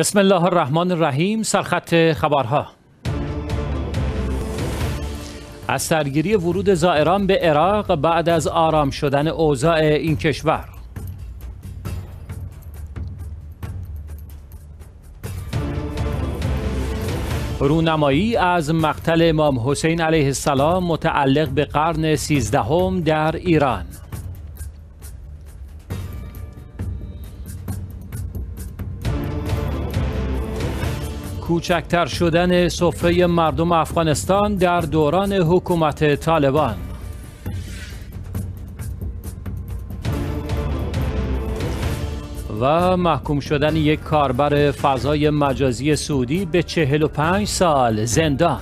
بسم الله الرحمن الرحیم سرخط خبرها. از سرگیری ورود زائران به عراق بعد از آرام شدن اوضاع این کشور. رونمایی از مقتل امام حسین علیه السلام متعلق به قرن سیزدهم در ایران. کوچکتر شدن سفره مردم افغانستان در دوران حکومت طالبان. و محکوم شدن یک کاربر فضای مجازی سعودی به 45 سال زندان.